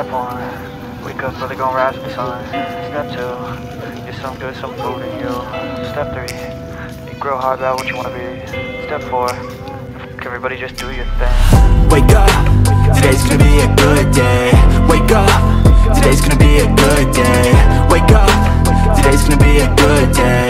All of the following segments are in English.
Step one, wake up early, gonna rise the sun. Step two, get some good, some food in you. Step three, you grow hard about what you wanna be. Step four, everybody just do your thing. Wake up, today's gonna be a good day Wake up, today's gonna be a good day Wake up, today's gonna be a good day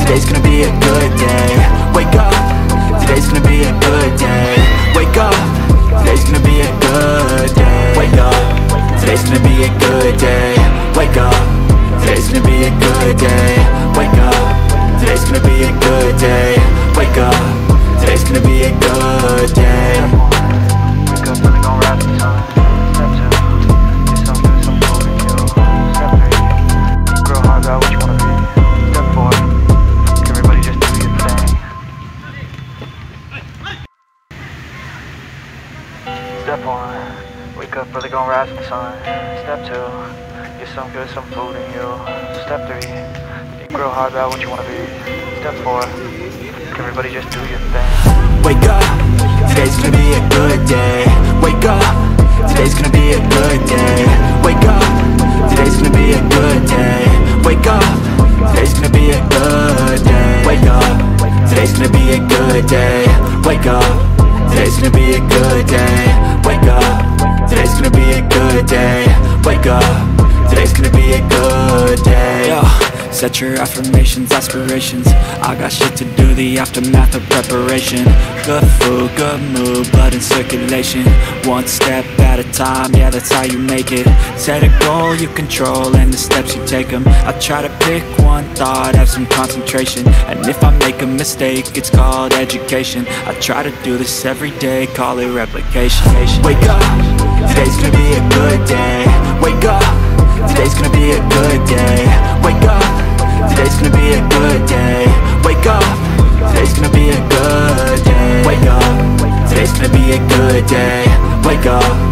Today's gonna be a good day. Wake up. Today's gonna be a good day. Wake up. Today's gonna be a good day. Wake up. Today's gonna be a good day. Wake up. Today's gonna be a good day. Wake up. Today's gonna be a good day. Wake up. Today's gonna be a good day. Wake up gonna rise with gonna rise with the sun. Step two, get some good, some food in you. Step three, you grow hard about what you wanna be. Step four, everybody just do your thing. Wake up, today's gonna be a good day Wake up, today's gonna be a good day Wake up, today's gonna be a good day Wake up, today's gonna be a good day Wake up, today's gonna be a good day Wake up, today's gonna be a good day Wake up, today's gonna be a good day. Wake up, today's gonna be a good day. Yo. Set your affirmations, aspirations. I got shit to do, the aftermath of preparation. Good food, good mood, blood in circulation. One step at a time, yeah that's how you make it. Set a goal you control and the steps you take them I try to pick one thought, have some concentration. And if I make a mistake, it's called education. I try to do this every day, call it replication. Wake up, today's gonna be a good day. Wake up Today's gonna be a good day. Wake up Today's gonna be a good day. Wake up Today's gonna be a good day. Wake up Today's gonna be a good day. Wake up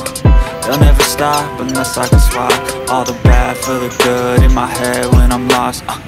They'll never stop unless I can swap All the bad for the good in my head when I'm lost uh.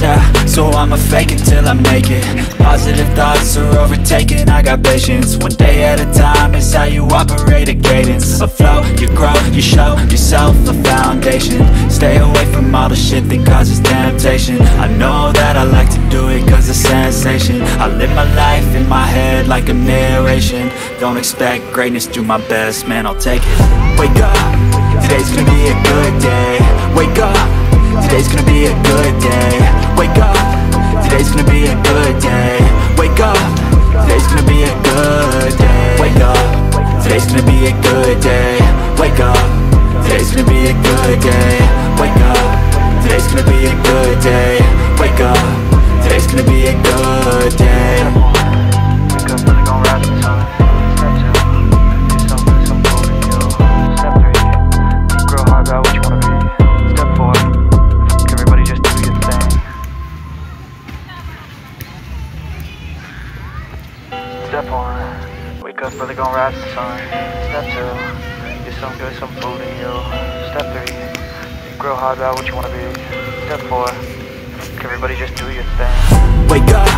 Yeah, so I'ma fake it till I make it. Positive thoughts are overtaken, I got patience. One day at a time is how you operate a cadence. A flow, you grow, you show yourself a foundation. Stay away from all the shit that causes temptation. I know that I like to do it cause it's sensation. I live my life in my head like a narration. Don't expect greatness, do my best, man I'll take it. Wake up, today's gonna be a good day. Wake up, today's gonna be a good day. Wake up, today's gonna be a good day think real hard about what you wanna be. Step four, everybody, just do your thing. Wake up,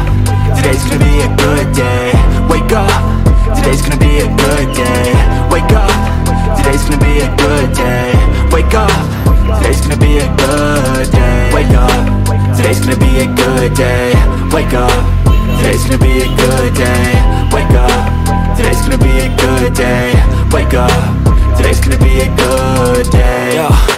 today's gonna be a good day. Wake up, today's gonna be a good day. Wake up, today's gonna be a good day. Wake up, today's gonna be a good day. Wake up, today's gonna be a good day. Wake up, today's gonna be a good day. Wake up, today's gonna be a good day. Wake up, today's gonna be a good day. Yo.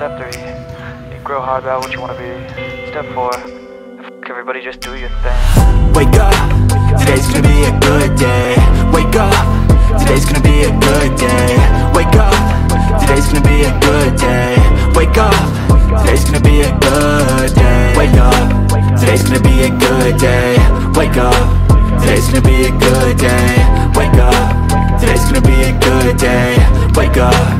Step three, you grow hard about what you wanna be. Step four, everybody, just do your thing. Wake up, today's gonna be a good day. Wake up, today's gonna be a good day. Wake up, today's gonna be a good day. Wake up, today's gonna be a good day. Wake up, today's gonna be a good day. Wake up, today's gonna be a good day. Wake up, today's gonna be a good day. Wake up,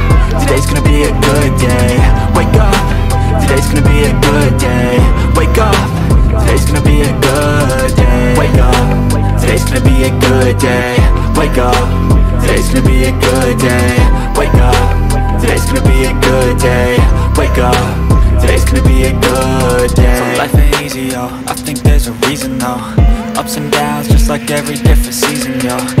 today's gonna be a good day. Wake up, today's gonna be a good day. Wake up, today's gonna be a good day. Wake up, today's gonna be a good day. Wake up, today's gonna be a good day. Wake up, today's gonna be a good day. Wake up, today's gonna be a good day. So life ain't easy, yo, I think there's a reason, though. Ups and downs, just like every different season, yo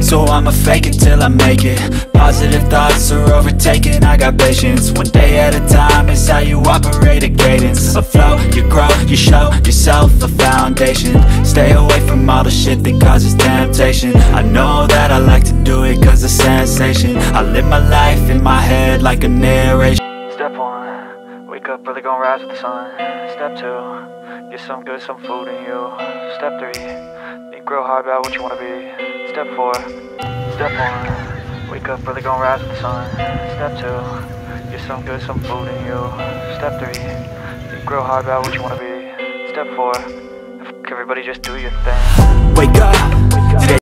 So I'ma fake it till I make it. Positive thoughts are overtaken, I got patience. One day at a time is how you operate a cadence. A flow, you grow, you show yourself a foundation. Stay away from all the shit that causes temptation. I know that I like to do it cause it's sensation. I live my life in my head like a narration. Step one, wake up early, gonna rise with the sun. Step two, get some good, some food in you. Step three, think real hard about what you wanna be. Step four, step one, wake up early, gonna rise with the sun. Step two, get some good, some food in you. Step three, think real hard about what you wanna be. Step four, everybody just do your thing. Wake up,